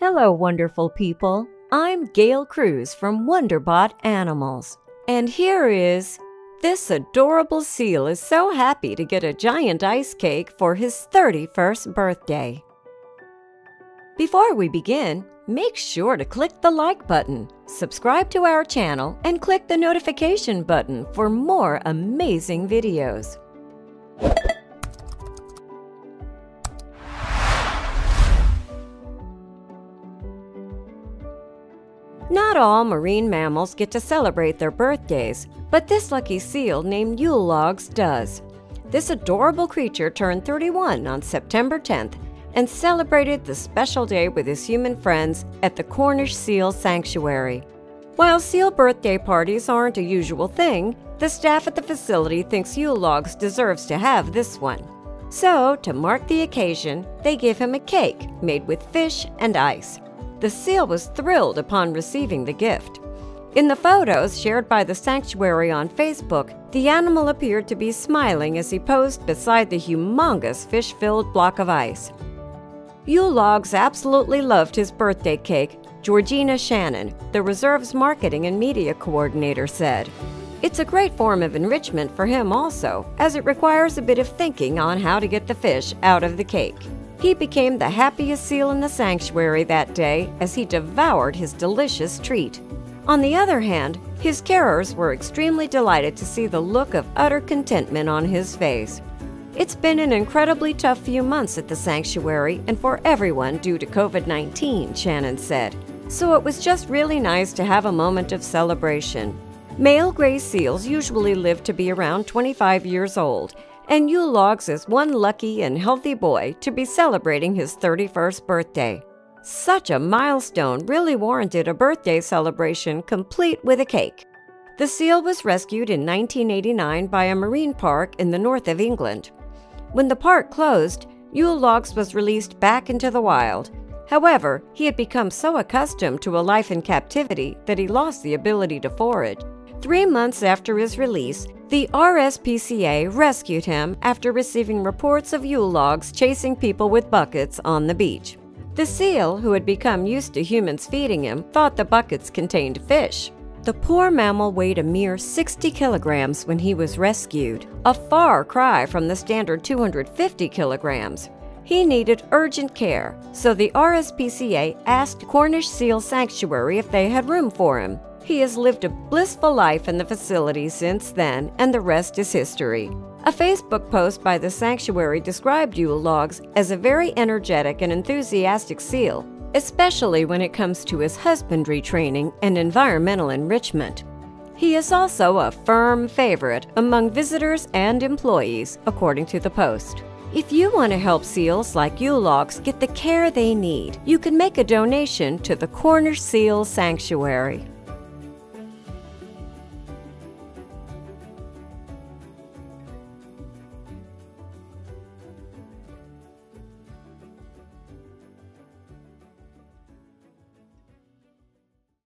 Hello, wonderful people. I'm Gail Cruz from Wonderbot Animals. And here is this adorable seal is so happy to get a giant ice cake for his 31st birthday. Before we begin, make sure to click the like button, subscribe to our channel, and click the notification button for more amazing videos. Not all marine mammals get to celebrate their birthdays, but this lucky seal named Yule Logs does. This adorable creature turned 31 on September 10th and celebrated the special day with his human friends at the Cornish Seal Sanctuary. While seal birthday parties aren't a usual thing, the staff at the facility thinks Yule Logs deserves to have this one. So, to mark the occasion, they give him a cake made with fish and ice. The seal was thrilled upon receiving the gift. In the photos shared by the sanctuary on Facebook, the animal appeared to be smiling as he posed beside the humongous fish filled block of ice. Yule Logs absolutely loved his birthday cake, Georgina Shannon, the reserve's marketing and media coordinator, said. It's a great form of enrichment for him also, as it requires a bit of thinking on how to get the fish out of the cake. He became the happiest seal in the sanctuary that day as he devoured his delicious treat. On the other hand, his carers were extremely delighted to see the look of utter contentment on his face. It's been an incredibly tough few months at the sanctuary and for everyone due to COVID 19, Shannon said, so it was just really nice to have a moment of celebration. Male gray seals usually live to be around 25 years old, and Yule Logs is one lucky and healthy boy to be celebrating his 31st birthday. Such a milestone really warranted a birthday celebration complete with a cake. The seal was rescued in 1989 by a marine park in the north of England. When the park closed, Yule Logs was released back into the wild. However, he had become so accustomed to a life in captivity that he lost the ability to forage. Three months after his release, the RSPCA rescued him after receiving reports of Yule logs chasing people with buckets on the beach. The seal, who had become used to humans feeding him, thought the buckets contained fish. The poor mammal weighed a mere 60 kilograms when he was rescued, a far cry from the standard 250 kilograms. He needed urgent care, so the RSPCA asked Cornish Seal Sanctuary if they had room for him. He has lived a blissful life in the facility since then, and the rest is history. A Facebook post by the sanctuary described Yule Logs as a very energetic and enthusiastic seal, especially when it comes to his husbandry training and environmental enrichment. He is also a firm favorite among visitors and employees, according to the post. If you want to help seals like Yule Logs get the care they need, you can make a donation to the Cornish Seal Sanctuary.